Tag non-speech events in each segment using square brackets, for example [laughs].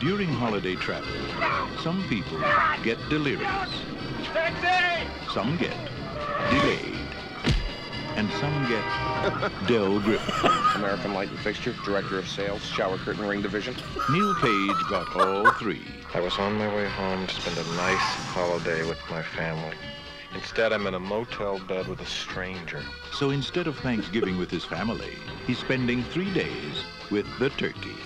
During holiday travel, some people get delirious. Some get delayed. And some get Del Griffith. [laughs] American Light and Fixture, Director of Sales, Shower Curtain Ring Division. Neil Page got all three. I was on my way home to spend a nice holiday with my family. Instead, I'm in a motel bed with a stranger. So instead of Thanksgiving with his family, he's spending three days with the turkey.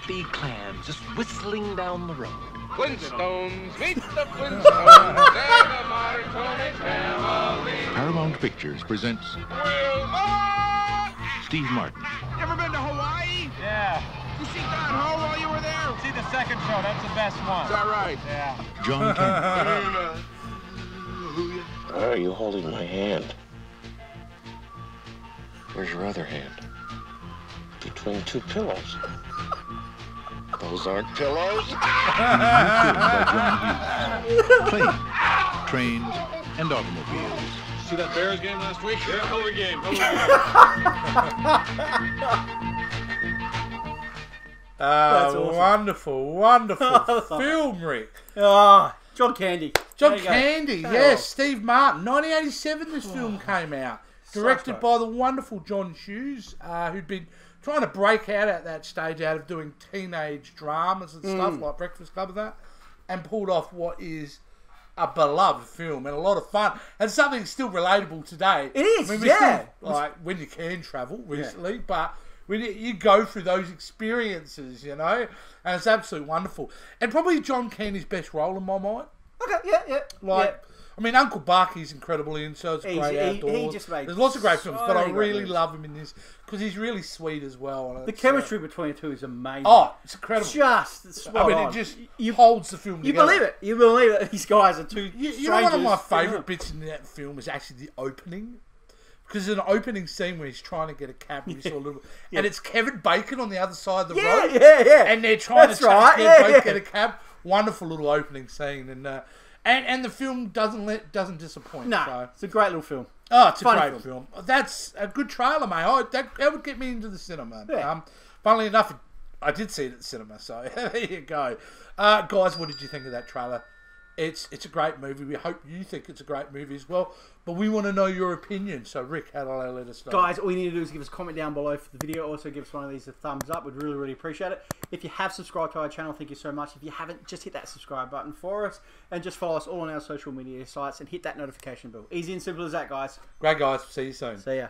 Happy clams just whistling down the road. Flintstones, meet the Flintstones, they're the Marconi family. Paramount Pictures presents Wilma! Steve Martin, You ever been to Hawaii? Yeah. You see Don Ho while you were there? See the second show. That's the best one. Is that right? Yeah. John Candy, [laughs] Why are you holding my hand? Where's your other hand? Between two pillows. Those aren't pillows. filled by John Hughes. Planes, trains, and automobiles. See that Bears game last week? Yeah, hell of a game. Ah, [laughs] awesome. wonderful, wonderful [laughs] film, Rick. Ah, John Candy. John There go. Candy, Hell. yes, Steve Martin. 1987, this film came out. Directed great. by the wonderful John Hughes, uh, who'd been trying to break out at that stage out of doing teenage dramas and stuff Mm. like Breakfast Club and that, and pulled off what is a beloved film and a lot of fun and something still relatable today. It is, we yeah. still, like when you can travel recently, but when you, you go through those experiences, you know, and it's absolutely wonderful. And probably John Candy's best role in my mind. Okay, yeah, yeah. Like, I mean, Uncle Buck's incredible in, so it's He's- great he- he outdoors. just made There's lots of great so films, but I many great really movies. love him in this because he's really sweet as well. and The it's, uh, chemistry between the two is amazing. oh, it's incredible. just spot I mean, on. it just you, holds the film together. you together. believe it. You believe it. These guys are two You, you know, one of my strangers. favourite bits in that film is actually the opening. Because there's an opening scene where he's trying to get a cab, and, we saw a little, and it's Kevin Bacon on the other side of the Yeah, road. yeah, yeah. And they're trying That's to right, yeah, both yeah. get a cab. Wonderful little opening scene, and uh, and and the film doesn't let doesn't disappoint. No, so. it's a great little film. Oh, it's a great film. film. That's a good trailer, mate. Oh, that, that would get me into the cinema. Yeah. Um, funnily enough, I did see it at the cinema, so [laughs] there you go. Uh, guys, what did you think of that trailer? It's it's a great movie. We hope you think it's a great movie as well. But we want to know your opinion. So, Rick, how do I let us know? Guys, all you need to do is give us a comment down below for the video. Also, give us one of these a thumbs up. We'd really, really appreciate it. If you have subscribed to our channel, thank you so much. If you haven't, just hit that subscribe button for us. And just follow us all on our social media sites and hit that notification bell. Easy and simple as that, guys. Great, guys. See you soon. See ya.